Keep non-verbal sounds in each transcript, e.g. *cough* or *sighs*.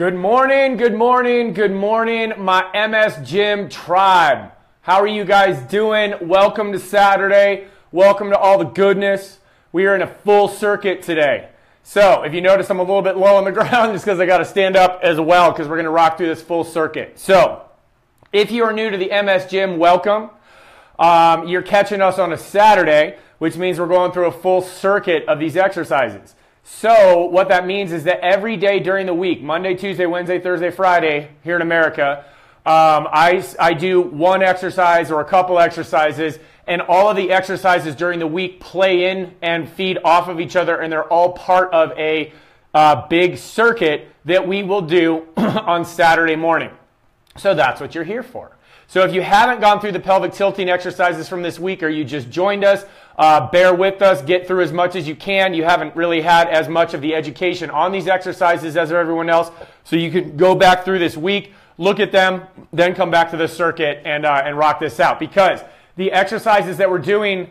Good morning, good morning, good morning, my MS Gym tribe. How are you guys doing? Welcome to Saturday. Welcome to all the goodness. We are in a full circuit today. So, if you notice, I'm a little bit low on the *laughs* ground just because I got to stand up as well because we're going to rock through this full circuit. So, if you are new to the MS Gym, welcome. Um, you're catching us on a Saturday, which means we're going through a full circuit of these exercises. So, what that means is that every day during the week, Monday, Tuesday, Wednesday, Thursday, Friday, here in America, um, I, I do one exercise or a couple exercises, and all of the exercises during the week play in and feed off of each other, and they're all part of a uh, big circuit that we will do *clears throat* on Saturday morning. So, that's what you're here for. So, if you haven't gone through the pelvic tilting exercises from this week or you just joined us, uh, bear with us, get through as much as you can. You haven't really had as much of the education on these exercises as everyone else. So you can go back through this week, look at them, then come back to the circuit and, uh, and rock this out. Because the exercises that we're doing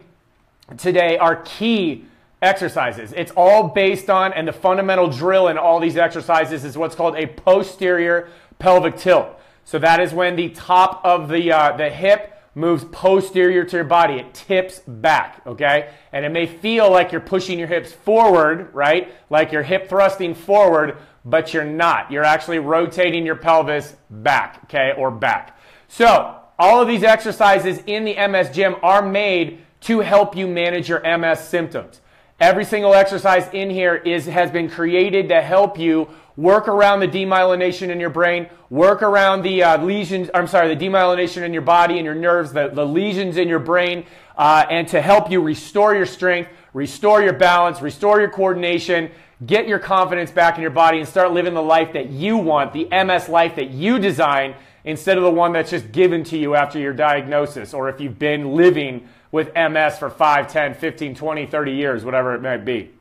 today are key exercises. It's all based on, and the fundamental drill in all these exercises is what's called a posterior pelvic tilt. So that is when the top of the, uh, the hip moves posterior to your body. It tips back, okay? And it may feel like you're pushing your hips forward, right? Like you're hip thrusting forward, but you're not. You're actually rotating your pelvis back, okay, or back. So, all of these exercises in the MS gym are made to help you manage your MS symptoms. Every single exercise in here is has been created to help you work around the demyelination in your brain, work around the uh, lesions, I'm sorry, the demyelination in your body and your nerves, the, the lesions in your brain, uh, and to help you restore your strength, restore your balance, restore your coordination, get your confidence back in your body, and start living the life that you want, the MS life that you design, instead of the one that's just given to you after your diagnosis, or if you've been living with MS for 5, 10, 15, 20, 30 years, whatever it might be.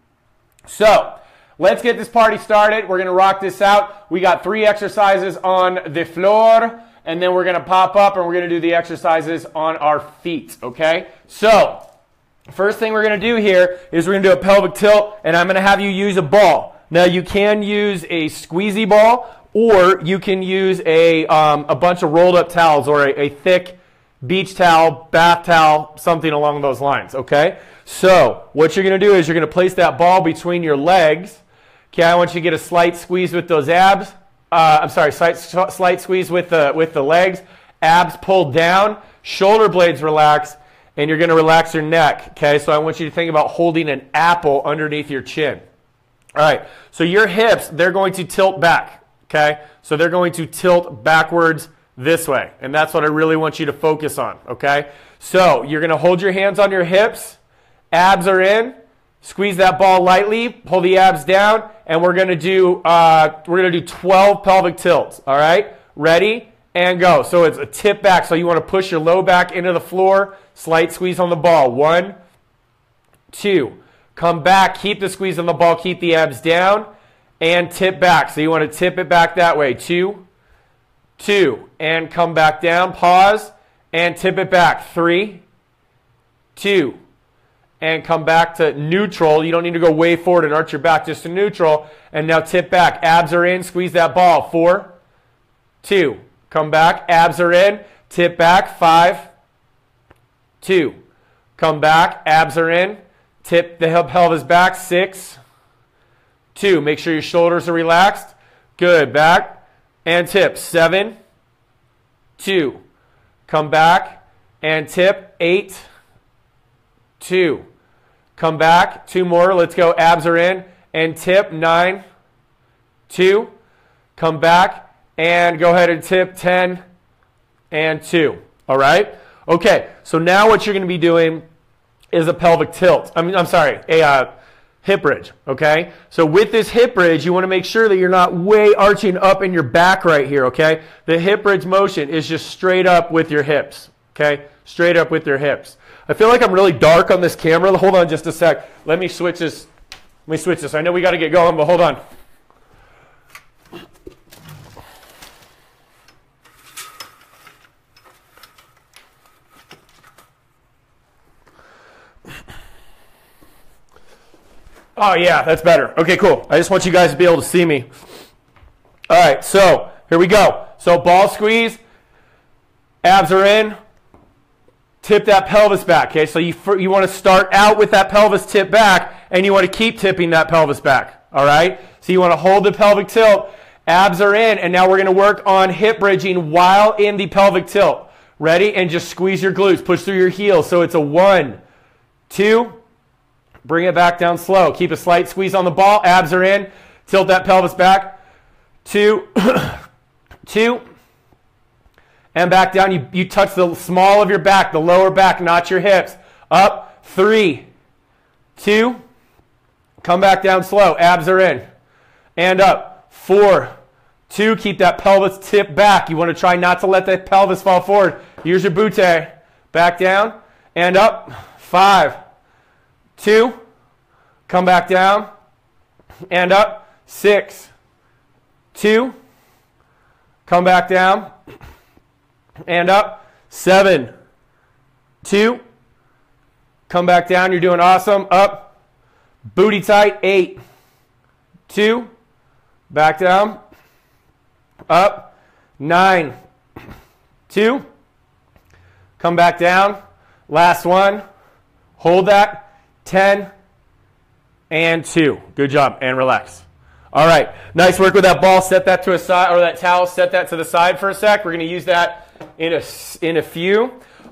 So, Let's get this party started. We're going to rock this out. We got three exercises on the floor, and then we're going to pop up and we're going to do the exercises on our feet, okay? So, first thing we're going to do here is we're going to do a pelvic tilt, and I'm going to have you use a ball. Now, you can use a squeezy ball, or you can use a, um, a bunch of rolled up towels or a, a thick beach towel, bath towel, something along those lines, okay? So, what you're going to do is you're going to place that ball between your legs Okay, I want you to get a slight squeeze with those abs. Uh, I'm sorry, slight, slight squeeze with the, with the legs. Abs pulled down, shoulder blades relax, and you're going to relax your neck. Okay, so I want you to think about holding an apple underneath your chin. All right, so your hips, they're going to tilt back. Okay, so they're going to tilt backwards this way. And that's what I really want you to focus on. Okay, so you're to hold your hands on your hips, abs are in. Squeeze that ball lightly, pull the abs down, and we're gonna do uh, we're gonna do 12 pelvic tilts. All right, ready and go. So it's a tip back. So you want to push your low back into the floor. Slight squeeze on the ball. One, two. Come back. Keep the squeeze on the ball. Keep the abs down, and tip back. So you want to tip it back that way. Two, two, and come back down. Pause and tip it back. Three, two and come back to neutral. You don't need to go way forward and arch your back, just to neutral. And now tip back. Abs are in. Squeeze that ball. Four, two. Come back. Abs are in. Tip back. Five, two. Come back. Abs are in. Tip the pelvis back. Six, two. Make sure your shoulders are relaxed. Good. Back and tip. Seven, two. Come back and tip. Eight, two. Come back, two more. Let's go. Abs are in. And tip, nine, two. Come back and go ahead and tip 10 and two. All right? Okay, so now what you're going to be doing is a pelvic tilt. I mean, I'm sorry, a uh, hip bridge. Okay? So with this hip bridge, you want to make sure that you're not way arching up in your back right here. Okay? The hip bridge motion is just straight up with your hips. Okay? Straight up with your hips. I feel like I'm really dark on this camera. Hold on just a sec. Let me switch this. Let me switch this. I know we got to get going, but hold on. Oh, yeah, that's better. Okay, cool. I just want you guys to be able to see me. All right, so here we go. So ball squeeze, abs are in, tip that pelvis back. Okay, so you, you want to start out with that pelvis tip back, and you want to keep tipping that pelvis back. All right, so you want to hold the pelvic tilt, abs are in, and now we're going to work on hip bridging while in the pelvic tilt. Ready? And just squeeze your glutes, push through your heels. So it's a one, two, bring it back down slow. Keep a slight squeeze on the ball, abs are in, tilt that pelvis back two, *coughs* two, and back down. You, you touch the small of your back, the lower back, not your hips. Up, three, two, come back down slow. Abs are in. And up, four, two, keep that pelvis tip back. You want to try not to let that pelvis fall forward. Use your butte. Back down and up, five, two, come back down. And up, six, two, come back down, and up, seven, two, come back down, you're doing awesome, up, booty tight, eight, two, back down, up, nine, two, come back down, last one, hold that, 10, and two. Good job, and relax. All right, nice work with that ball. Set that to a side, or that towel, set that to the side for a sec. We're going to use that in a, in a few.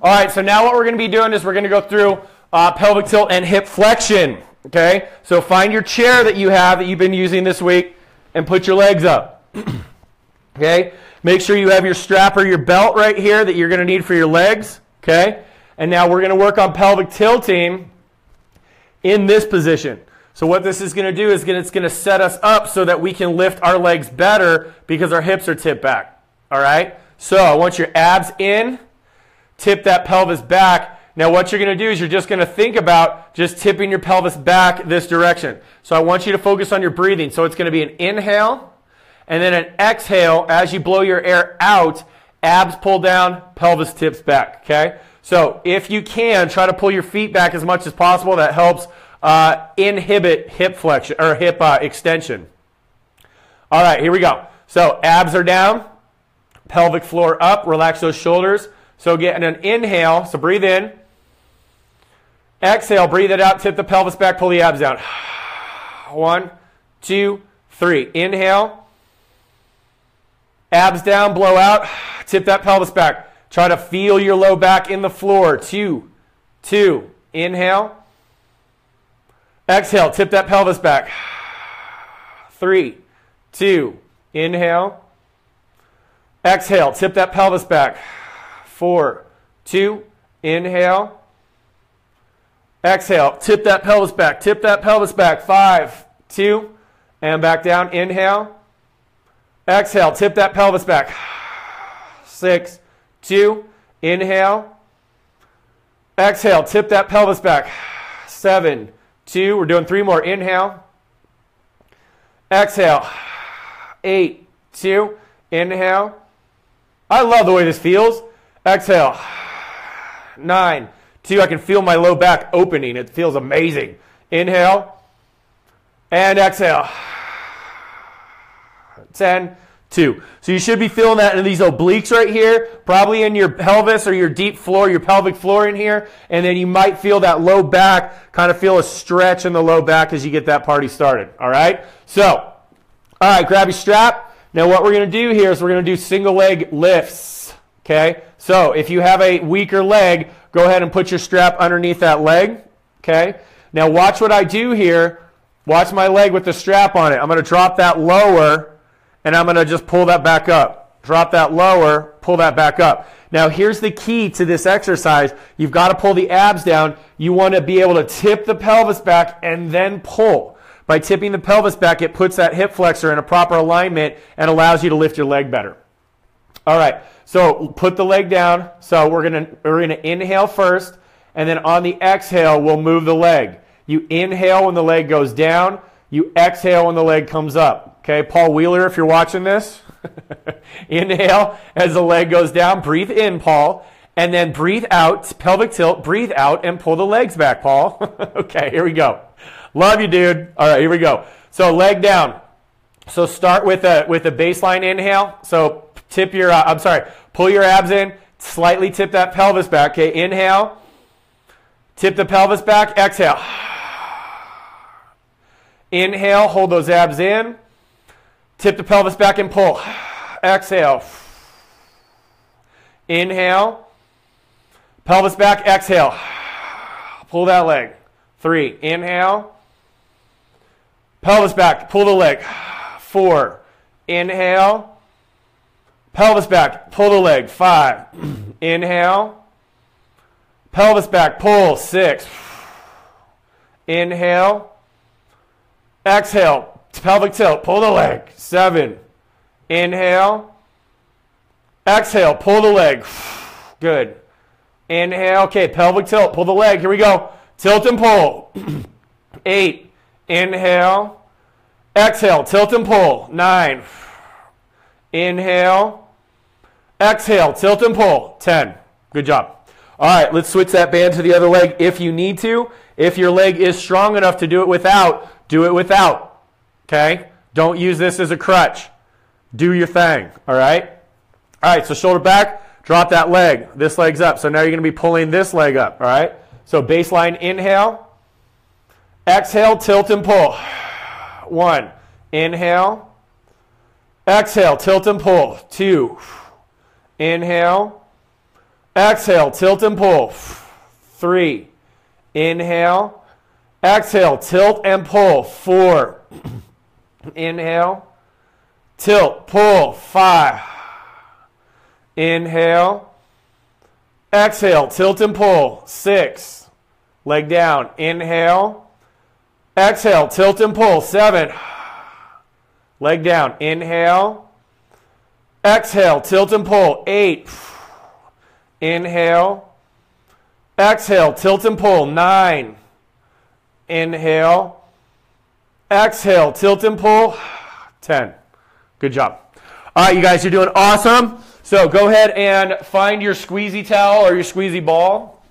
All right, so now what we're going to be doing is we're going to go through uh, pelvic tilt and hip flexion. Okay, so find your chair that you have that you've been using this week and put your legs up. *clears throat* okay, make sure you have your strap or your belt right here that you're going to need for your legs. Okay, and now we're going to work on pelvic tilting in this position. So what this is going to do is it's going to set us up so that we can lift our legs better because our hips are tipped back. All right? So I want your abs in, tip that pelvis back. Now what you're going to do is you're just going to think about just tipping your pelvis back this direction. So I want you to focus on your breathing. So it's going to be an inhale and then an exhale as you blow your air out, abs pull down, pelvis tips back, okay? So if you can, try to pull your feet back as much as possible. That helps uh, inhibit hip flexion or hip uh, extension. All right, here we go. So abs are down, pelvic floor up, relax those shoulders. So getting an inhale, so breathe in. Exhale, breathe it out, tip the pelvis back, pull the abs down. *sighs* One, two, three. Inhale. Abs down, blow out, *sighs* tip that pelvis back. Try to feel your low back in the floor. Two, two. Inhale. Exhale, tip that pelvis back. Three, two, inhale. Exhale, tip that pelvis back. Four, two, inhale. Exhale, tip that pelvis back, tip that pelvis back. Five, two, and back down. Inhale. Exhale, tip that pelvis back. Six, two, inhale. Exhale, tip that pelvis back. Seven, two. We're doing three more. Inhale. Exhale. Eight, two. Inhale. I love the way this feels. Exhale. Nine, two. I can feel my low back opening. It feels amazing. Inhale. And exhale. 10, two. So you should be feeling that in these obliques right here, probably in your pelvis or your deep floor, your pelvic floor in here. And then you might feel that low back, kind of feel a stretch in the low back as you get that party started. All right? So, all right, grab your strap. Now what we're going to do here is we're going to do single leg lifts. Okay? So if you have a weaker leg, go ahead and put your strap underneath that leg. Okay? Now watch what I do here. Watch my leg with the strap on it. I'm going to drop that lower and I'm going to just pull that back up. Drop that lower, pull that back up. Now here's the key to this exercise. You've got to pull the abs down. You want to be able to tip the pelvis back and then pull. By tipping the pelvis back, it puts that hip flexor in a proper alignment and allows you to lift your leg better. All right, so put the leg down. So we're gonna we're gonna inhale first, and then on the exhale, we'll move the leg. You inhale when the leg goes down. You exhale when the leg comes up. Okay, Paul Wheeler, if you're watching this, *laughs* inhale as the leg goes down. Breathe in, Paul. And then breathe out, pelvic tilt, breathe out, and pull the legs back, Paul. *laughs* okay, here we go. Love you, dude. All right, here we go. So leg down. So start with a with a baseline inhale. So tip your uh, I'm sorry, pull your abs in, slightly tip that pelvis back. Okay, inhale. Tip the pelvis back, exhale. *sighs* Inhale, hold those abs in. Tip the pelvis back and pull. Exhale. Inhale. Pelvis back, exhale. Pull that leg. Three. Inhale. Pelvis back, pull the leg. Four. Inhale. Pelvis back, pull the leg. Five. *clears throat* Inhale. Pelvis back, pull. Six. Inhale. Exhale. Pelvic tilt, pull the leg. Seven. Inhale. Exhale, pull the leg. *sighs* Good. Inhale. Okay, pelvic tilt, pull the leg. Here we go. Tilt and pull. *clears throat* Eight. Inhale. Exhale, tilt and pull. Nine. Inhale. Exhale, tilt and pull. Ten. Good job. All right, let's switch that band to the other leg if you need to. If your leg is strong enough to do it without, do it without. Okay? Don't use this as a crutch. Do your thing. All right? All right, so shoulder back, drop that leg. This leg's up. So now you're going to be pulling this leg up. All right? So baseline inhale. Exhale, tilt and pull. One. Inhale. Exhale, tilt and pull. Two. Inhale. Exhale, tilt and pull. Three. Inhale. Exhale, tilt and pull. Four. *clears throat* Inhale. Tilt, pull. Five. Inhale. Exhale, tilt and pull. Six. Leg down. Inhale. Exhale, tilt and pull. Seven. Leg down. Inhale. Exhale, tilt and pull. Eight. Inhale. Exhale, tilt and pull. Nine. Inhale. Exhale, tilt and pull. 10. Good job. All right, you guys, you're doing awesome. So go ahead and find your squeezy towel or your squeezy ball.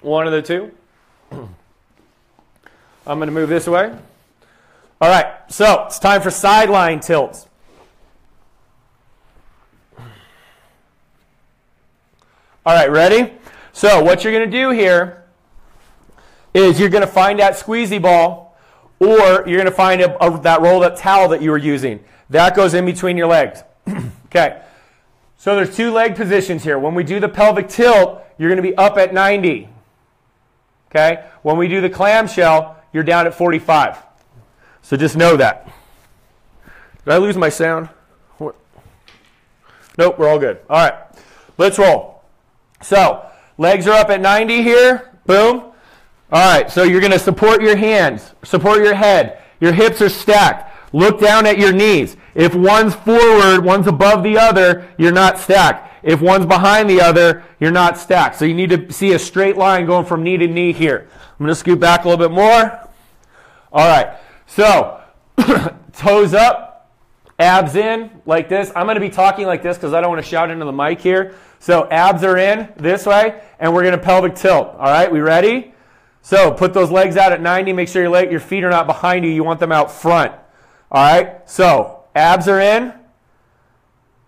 One of the two. *clears throat* I'm going to move this way. All right, so it's time for sideline tilts. All right, ready? So what you're going to do here is you're going to find that squeezy ball or you're going to find a, a, that rolled up towel that you were using. That goes in between your legs. *clears throat* okay. So there's two leg positions here. When we do the pelvic tilt, you're going to be up at 90. Okay? When we do the clamshell, you're down at 45. So just know that. Did I lose my sound? What? Nope, we're all good. All right. Let's roll. So, legs are up at 90 here. Boom. All right, so you're going to support your hands, support your head. Your hips are stacked. Look down at your knees. If one's forward, one's above the other, you're not stacked. If one's behind the other, you're not stacked. So you need to see a straight line going from knee to knee here. I'm going to scoot back a little bit more. All right, so *coughs* toes up, abs in like this. I'm going to be talking like this because I don't want to shout into the mic here. So abs are in this way, and we're going to pelvic tilt. All right, we ready? So put those legs out at 90. Make sure your, leg, your feet are not behind you. You want them out front. All right, so abs are in,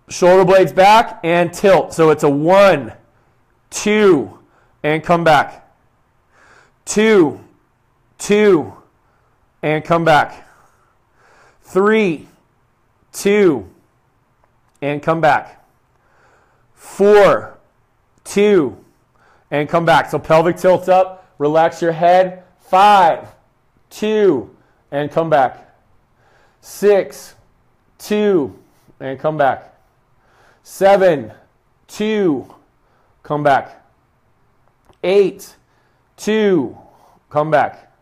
shoulder blades back, and tilt. So it's a one, two, and come back. Two, two, and come back. Three, two, and come back. Four, two, and come back. So pelvic tilts up, relax your head. Five, two, and come back six, two, and come back. Seven, two, come back. Eight, two, come back.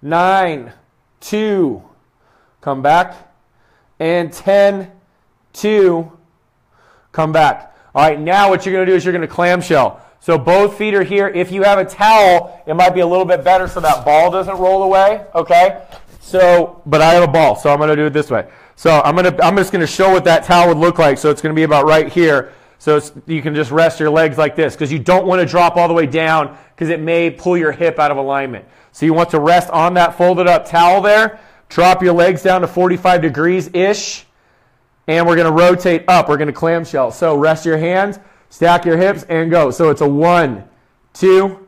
Nine, two, come back. And ten, two, come back. All right, now what you're going to do is you're going to clamshell. So both feet are here. If you have a towel, it might be a little bit better so that ball doesn't roll away, okay? So, but I have a ball, so I'm going to do it this way. So I'm going to, I'm just going to show what that towel would look like. So it's going to be about right here. So you can just rest your legs like this because you don't want to drop all the way down because it may pull your hip out of alignment. So you want to rest on that folded up towel there. Drop your legs down to 45 degrees ish. And we're going to rotate up. We're going to clamshell. So rest your hands, stack your hips, and go. So it's a one, two,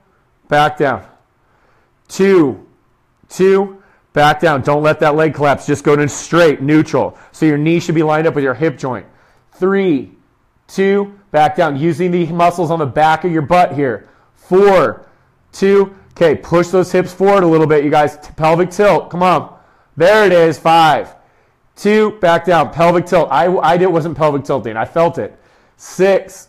back down. Two, two, back down. Don't let that leg collapse. Just go to straight, neutral. So your knee should be lined up with your hip joint. Three, two, back down. Using the muscles on the back of your butt here. Four, two, okay, push those hips forward a little bit, you guys. Pelvic tilt. Come on. There it is. Five, two, back down. Pelvic tilt. I, I did, wasn't pelvic tilting. I felt it. Six,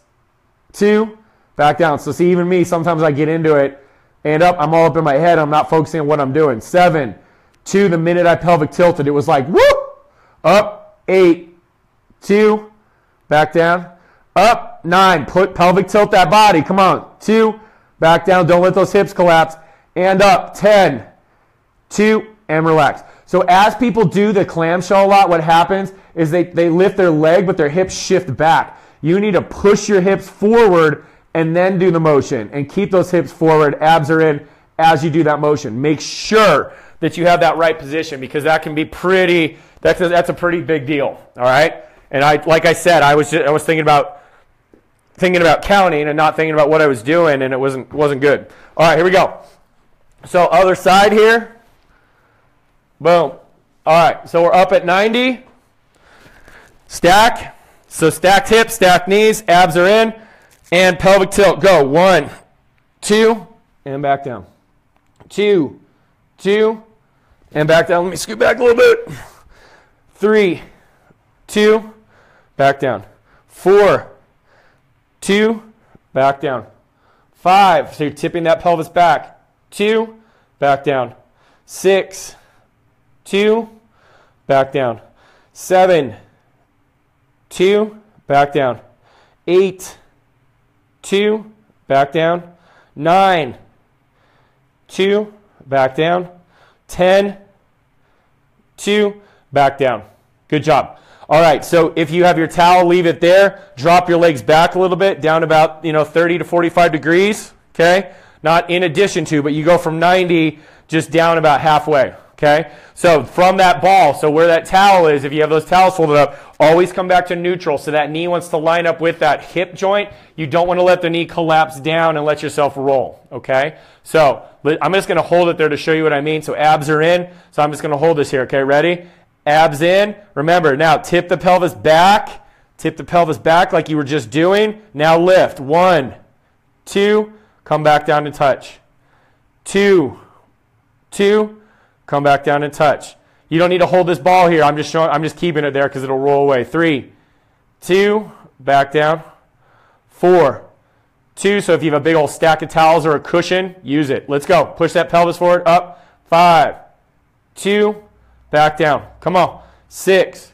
two, back down. So see, even me, sometimes I get into it and up. I'm all up in my head. I'm not focusing on what I'm doing. Seven, two, the minute I pelvic tilted, it was like, whoop, up, eight, two, back down, up, nine, put pelvic tilt that body. Come on, two, back down. Don't let those hips collapse. And up, 10, two, and relax. So as people do the clamshell a lot, what happens is they, they lift their leg, but their hips shift back. You need to push your hips forward and then do the motion and keep those hips forward, abs are in as you do that motion. Make sure that you have that right position because that can be pretty, that's a, that's a pretty big deal. All right. And I, like I said, I was, just, I was thinking about, thinking about counting and not thinking about what I was doing and it wasn't, wasn't good. All right, here we go. So other side here. Boom. All right, so we're up at 90. Stack. So stacked hips, stacked knees, abs are in, and pelvic tilt. Go. One, two, and back down. Two, two, and back down. Let me scoot back a little bit. Three, two, back down. Four, two, back down. Five, so you're tipping that pelvis back. Two, back down. Six, two, back down. Seven, two, back down. Eight, two, back down. Nine, two, back down. Ten, two, back down. Good job. All right, so if you have your towel, leave it there. Drop your legs back a little bit, down about you know 30 to 45 degrees. Okay, not in addition to, but you go from 90 just down about halfway. Okay? So from that ball, so where that towel is, if you have those towels folded up, always come back to neutral. So that knee wants to line up with that hip joint. You don't want to let the knee collapse down and let yourself roll. Okay? So I'm just going to hold it there to show you what I mean. So abs are in. So I'm just going to hold this here. Okay? Ready? Abs in. Remember, now tip the pelvis back. Tip the pelvis back like you were just doing. Now lift. One, two, come back down to touch. Two, two, Come back down and touch. You don't need to hold this ball here. I'm just showing, I'm just keeping it there because it'll roll away. Three, two, back down. Four, two. So if you have a big old stack of towels or a cushion, use it. Let's go. Push that pelvis forward. Up. Five, two, back down. Come on. Six,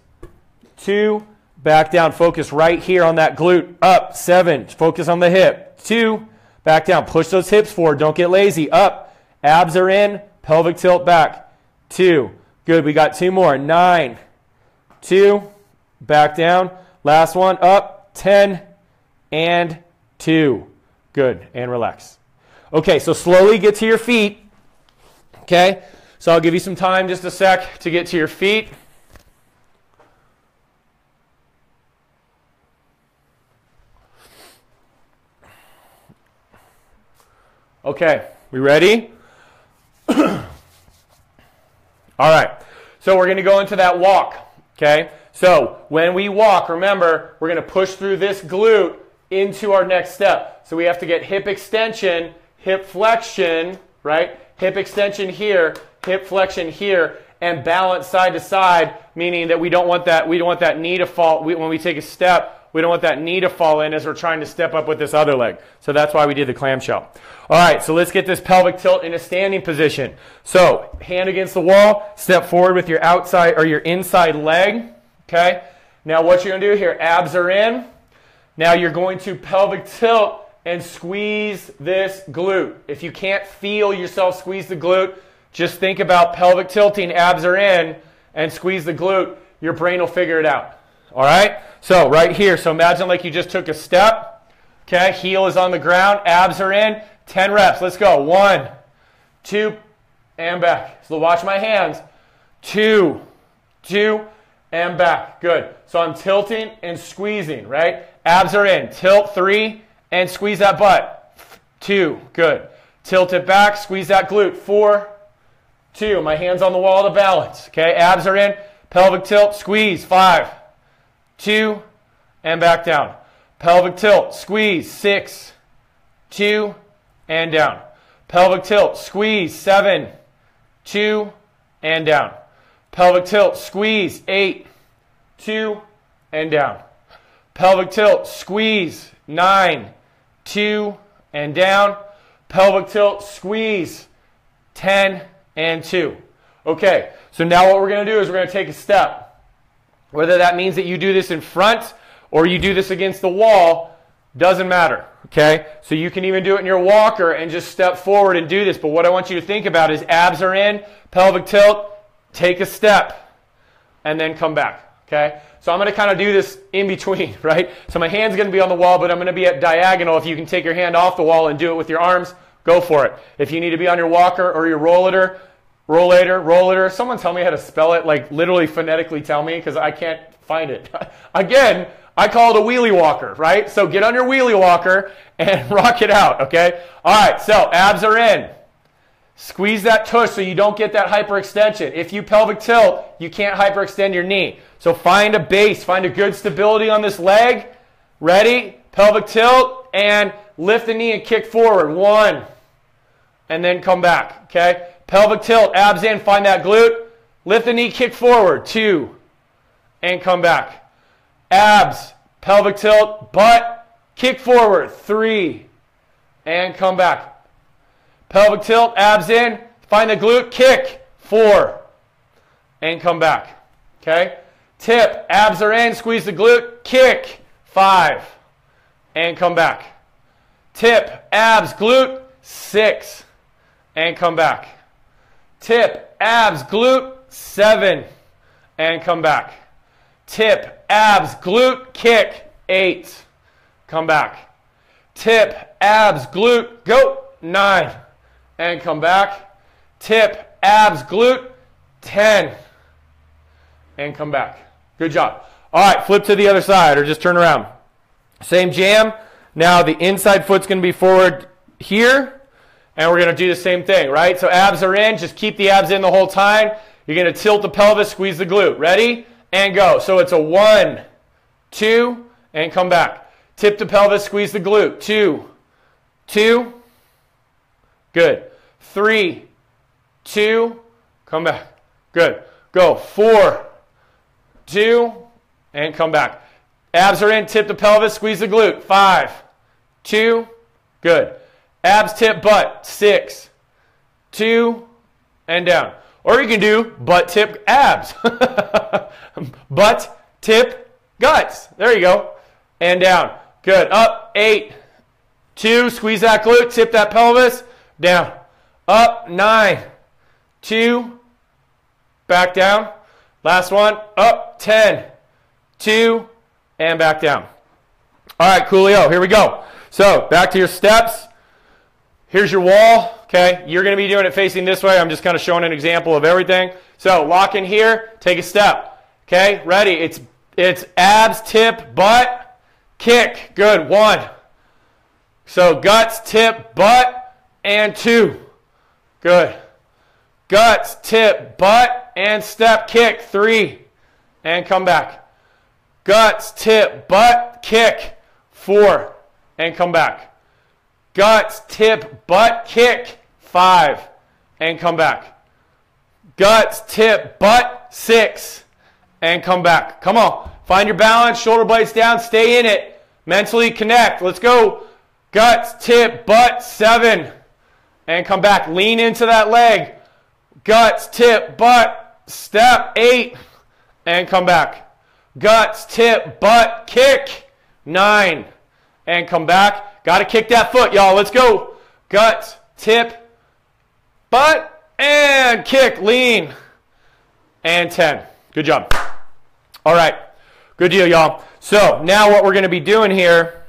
two, back down. Focus right here on that glute. Up. Seven. Focus on the hip. Two, back down. Push those hips forward. Don't get lazy. Up. Abs are in. Pelvic tilt back. Two. Good. We got two more. Nine. Two. Back down. Last one. Up. Ten. And two. Good. And relax. Okay, so slowly get to your feet. Okay? So I'll give you some time, just a sec, to get to your feet. Okay, we ready? All right. So we're going to go into that walk. Okay. So when we walk, remember, we're going to push through this glute into our next step. So we have to get hip extension, hip flexion, right? Hip extension here, hip flexion here, and balance side to side, meaning that we don't want that, we don't want that knee to fall. We, when we take a step, we don't want that knee to fall in as we're trying to step up with this other leg. So that's why we did the clamshell. All right, so let's get this pelvic tilt in a standing position. So hand against the wall, step forward with your outside or your inside leg. Okay. Now what you're to do here, abs are in. Now you're going to pelvic tilt and squeeze this glute. If you can't feel yourself squeeze the glute, just think about pelvic tilting, abs are in, and squeeze the glute. Your brain will figure it out. All right? So right here, so imagine like you just took a step. Okay, heel is on the ground, abs are in. 10 reps. Let's go. One, two, and back. So watch my hands. two, two, and back. Good. So I'm tilting and squeezing, right? Abs are in. Tilt three and squeeze that butt. Two. Good. Tilt it back, squeeze that glute. Four, two. My hands on the wall to balance. Okay, abs are in. Pelvic tilt, squeeze. Five, two, and back down. Pelvic tilt, squeeze. Six, two, and down. Pelvic tilt, squeeze. Seven, two, and down. Pelvic tilt, squeeze. Eight, two, and down. Pelvic tilt, squeeze. Nine, two, and down. Pelvic tilt, squeeze. 10 and 2. Okay, so now what we're to do is we're to take a step. Whether that means that you do this in front or you do this against the wall, doesn't matter. Okay, so you can even do it in your walker and just step forward and do this. But what I want you to think about is abs are in, pelvic tilt, take a step, and then come back. Okay, so I'm going to kind of do this in between, *laughs* right? So my hand's going to be on the wall, but I'm going to be at diagonal. If you can take your hand off the wall and do it with your arms, go for it. If you need to be on your walker or your rollator, rollator, rollator, someone tell me how to spell it, like literally phonetically tell me, because I can't find it. *laughs* Again, I call it a wheelie walker, right? So get on your wheelie walker and *laughs* rock it out, okay? All right, so abs are in. Squeeze that tush so you don't get that hyperextension. If you pelvic tilt, you can't hyperextend your knee. So find a base, find a good stability on this leg. Ready? Pelvic tilt and lift the knee and kick forward. One. And then come back. Okay? Pelvic tilt, abs in, find that glute. Lift the knee, kick forward. Two. And come back. Abs, pelvic tilt, butt, kick forward. Three. And come back. Pelvic tilt, abs in, find the glute, kick. Four. And come back. Okay? Tip, abs are in, squeeze the glute, kick, five, and come back. Tip, abs, glute, six, and come back. Tip, abs, glute, seven, and come back. Tip, abs, glute, kick, eight, come back. Tip, abs, glute, go, nine, and come back. Tip, abs, glute, 10, and come back. Good job. All right, flip to the other side or just turn around. Same jam. Now the inside foot's going to be forward here. And we're going to do the same thing, right? So abs are in. Just keep the abs in the whole time. You're going to tilt the pelvis, squeeze the glute. Ready? And go. So it's a one, two, and come back. Tip the pelvis, squeeze the glute. Two, two. Good. Three, two, come back. Good. Go. Four, two, and come back. Abs are in, tip the pelvis, squeeze the glute. Five, two, good. Abs tip butt, six, two, and down. Or you can do butt tip abs. *laughs* butt tip guts. There you go. And down. Good. Up, eight, two, squeeze that glute, tip that pelvis, down. Up, nine, two, back down. Last one, up, ten, two, and back down. All right, coolio, here we go. So back to your steps. Here's your wall, okay? You're going to be doing it facing this way. I'm just kind of showing an example of everything. So lock in here, take a step, okay? Ready, it's, it's abs, tip, butt, kick. Good, one. So guts, tip, butt, and two. Good. Guts, tip, butt, and step, kick. Three. And come back. Guts, tip, butt, kick. Four. And come back. Guts, tip, butt, kick. Five. And come back. Guts, tip, butt, six. And come back. Come on. Find your balance. Shoulder blades down. Stay in it. Mentally connect. Let's go. Guts, tip, butt, seven. And come back. Lean into that leg guts, tip, butt, step, eight, and come back. Guts, tip, butt, kick, nine, and come back. Got to kick that foot, y'all. Let's go. Gut, tip, butt, and kick, lean, and 10. Good job. All right. Good deal, y'all. So now what we're going to be doing here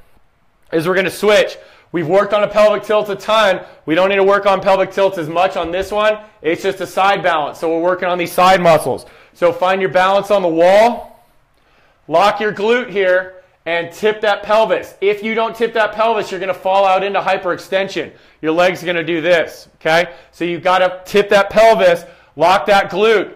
is we're going to switch. We've worked on a pelvic tilt a ton. We don't need to work on pelvic tilts as much on this one. It's just a side balance. So we're working on these side muscles. So find your balance on the wall. Lock your glute here and tip that pelvis. If you don't tip that pelvis, you're going to fall out into hyperextension. Your leg's going to do this, okay? So you've got to tip that pelvis, lock that glute,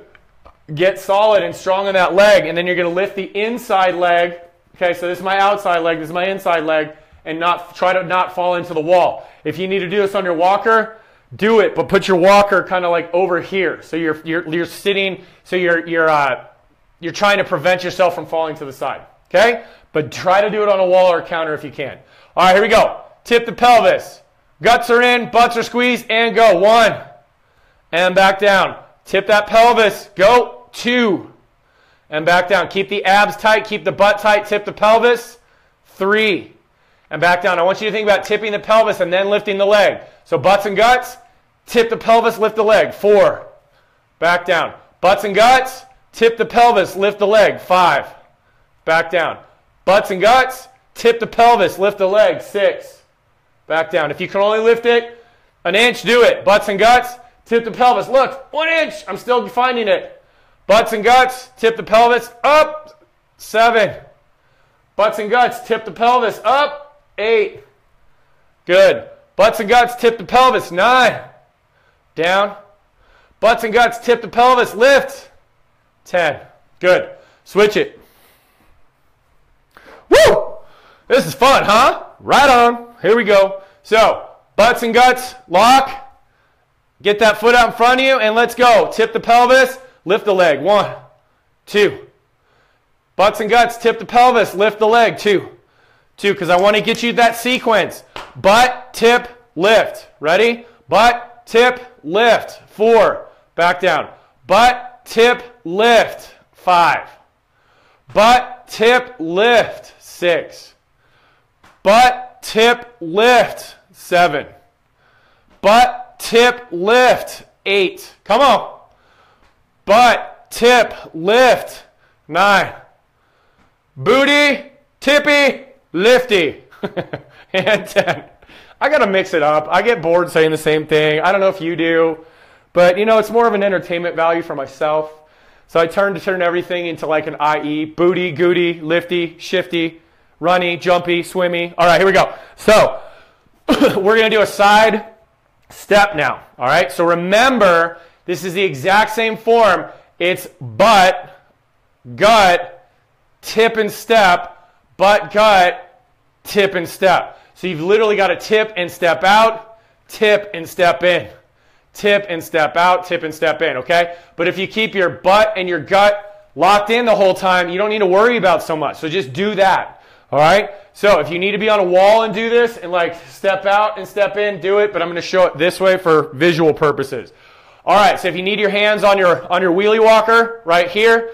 get solid and strong in that leg, and then you're going to lift the inside leg. Okay, so this is my outside leg, this is my inside leg and not try to not fall into the wall. If you need to do this on your walker, do it, but put your walker kind of like over here. So you're you're you're sitting, so you're you're uh, you're trying to prevent yourself from falling to the side. Okay? But try to do it on a wall or a counter if you can. All right, here we go. Tip the pelvis. Guts are in, butts are squeezed, and go. One. And back down. Tip that pelvis. Go. Two. And back down. Keep the abs tight, keep the butt tight, tip the pelvis. Three and back down. I want you to think about tipping the pelvis and then lifting the leg. So butts and guts, tip the pelvis, lift the leg. Four. Back down. Butts and guts, tip the pelvis, lift the leg. Five. Back down. Butts and guts, tip the pelvis, lift the leg. Six. Back down. If you can only lift it an inch, do it. Butts and guts, tip the pelvis. Look, one inch. I'm still finding it. Butts and guts, tip the pelvis. Up. Seven. Butts and guts, tip the pelvis. Up eight. Good. Butts and guts, tip the pelvis. Nine. Down. Butts and guts, tip the pelvis. Lift. Ten. Good. Switch it. Woo! This is fun, huh? Right on. Here we go. So, butts and guts, lock. Get that foot out in front of you, and let's go. Tip the pelvis, lift the leg. One, two. Butts and guts, tip the pelvis, lift the leg. Two. Two, because I want to get you that sequence. Butt, tip, lift. Ready? Butt, tip, lift. Four. Back down. Butt, tip, lift. Five. Butt, tip, lift. Six. Butt, tip, lift. Seven. Butt, tip, lift. Eight. Come on. Butt, tip, lift. Nine. Booty, tippy, Lifty. *laughs* and 10. I got to mix it up. I get bored saying the same thing. I don't know if you do, but you know, it's more of an entertainment value for myself. So I turn to turn everything into like an IE booty, goody, lifty, shifty, runny, jumpy, swimmy. All right, here we go. So *coughs* we're going to do a side step now. All right, so remember, this is the exact same form. It's butt, gut, tip and step, butt, gut, tip and step. So you've literally got to tip and step out, tip and step in. Tip and step out, tip and step in, okay? But if you keep your butt and your gut locked in the whole time, you don't need to worry about so much. So just do that, all right? So if you need to be on a wall and do this and like step out and step in, do it, but I'm going to show it this way for visual purposes. All right, so if you need your hands on your on your wheelie walker right here,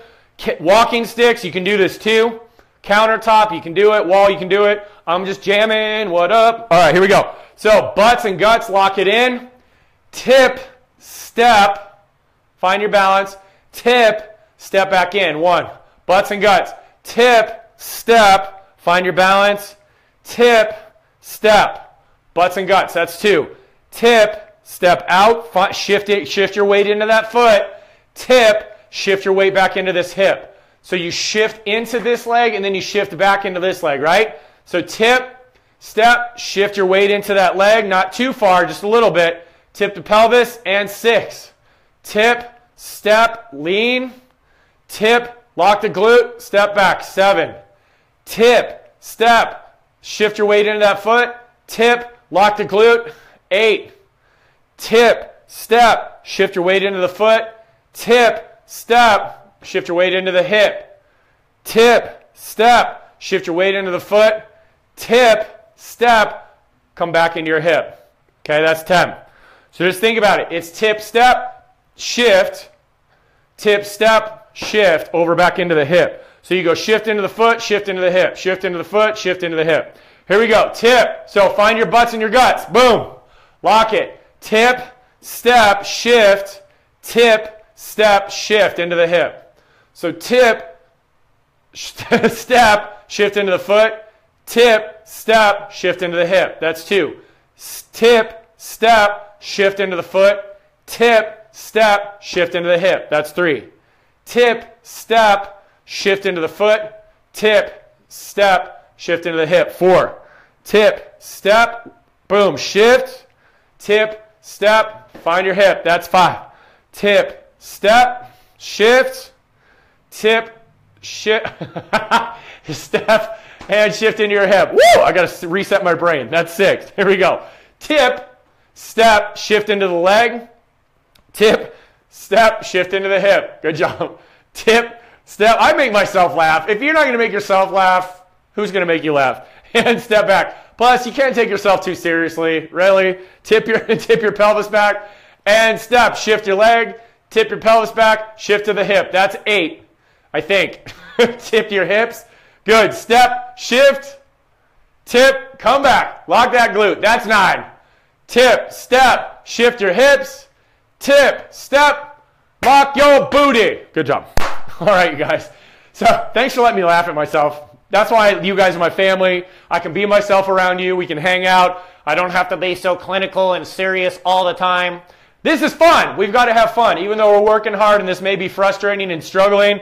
walking sticks, you can do this too. Countertop, you can do it. Wall, you can do it. I'm just jamming. What up? All right, here we go. So butts and guts, lock it in. Tip, step, find your balance. Tip, step back in. One. Butts and guts. Tip, step, find your balance. Tip, step. Butts and guts. That's two. Tip, step out. Shift it. Shift your weight into that foot. Tip, shift your weight back into this hip. So you shift into this leg and then you shift back into this leg, right? So tip, step, shift your weight into that leg, not too far, just a little bit. Tip the pelvis and six. Tip, step, lean, tip, lock the glute, step back, seven. Tip, step, shift your weight into that foot, tip, lock the glute, eight. Tip, step, shift your weight into the foot, tip, step, shift your weight into the hip. Tip, step, shift your weight into the foot. Tip, step, come back into your hip. Okay, that's 10. So just think about it. It's tip, step, shift, tip, step, shift, over back into the hip. So you go shift into the foot, shift into the hip, shift into the foot, shift into the hip. Here we go. Tip. So find your butts and your guts. Boom. Lock it. Tip, step, shift, tip, step, shift into the hip. So tip, *laughs* step, shift into the foot, tip, step, shift into the hip. That's two. Tip, step, shift into the foot. Tip, step, shift into the hip. That's three. Tip, step, shift into the foot. Tip, step, shift into the hip. Four. Tip, step, boom, shift. Tip, step, find your hip. That's five. Tip, step, shift. Tip, shift. *laughs* step, and shift into your hip. Woo! I got to reset my brain. That's six. Here we go. Tip, step, shift into the leg. Tip, step, shift into the hip. Good job. *laughs* Tip, step. I make myself laugh. If you're not going to make yourself laugh, who's going to make you laugh? *laughs* And step back. Plus, you can't take yourself too seriously. Really. Tip your *laughs* tip your pelvis back and step. Shift your leg. Tip your pelvis back. Shift to the hip. That's eight, I think. *laughs* tip your hips. Good. Step, shift, tip, come back. Lock that glute. That's nine. Tip, step, shift your hips, tip, step, lock your booty. Good job. *laughs* All right, you guys. So thanks for letting me laugh at myself. That's why you guys are my family. I can be myself around you. We can hang out. I don't have to be so clinical and serious all the time. This is fun. We've got to have fun. Even though we're working hard and this may be frustrating and struggling,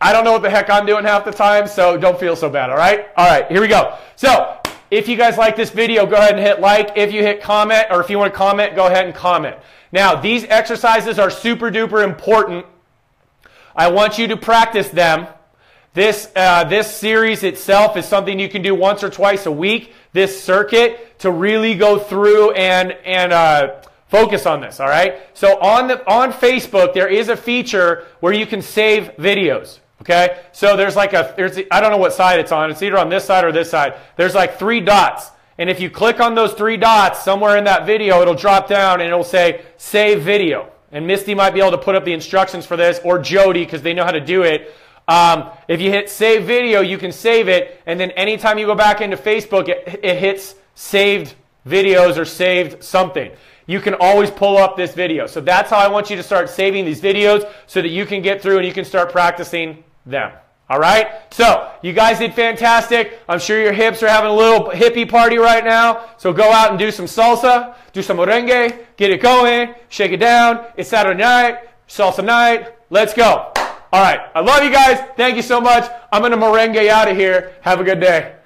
I don't know what the heck I'm doing half the time, so don't feel so bad, all right? All right, here we go. So, if you guys like this video, go ahead and hit like. If you hit comment, or if you want to comment, go ahead and comment. Now, these exercises are super duper important. I want you to practice them. This, uh, this series itself is something you can do once or twice a week, this circuit, to really go through and, and uh, focus on this, all right? So on, the, on Facebook, there is a feature where you can save videos. Okay? So there's like a, there's, I don't know what side it's on. It's either on this side or this side. There's like three dots. And if you click on those three dots somewhere in that video, it'll drop down and it'll say save video. And Misty might be able to put up the instructions for this or Jody because they know how to do it. Um, if you hit save video, you can save it. And then anytime you go back into Facebook, it, it hits saved videos or saved something you can always pull up this video. So that's how I want you to start saving these videos so that you can get through and you can start practicing them. All right? So, you guys did fantastic. I'm sure your hips are having a little hippie party right now. So go out and do some salsa, do some merengue, get it going, shake it down. It's Saturday night, salsa night. Let's go. All right. I love you guys. Thank you so much. I'm going to merengue out of here. Have a good day.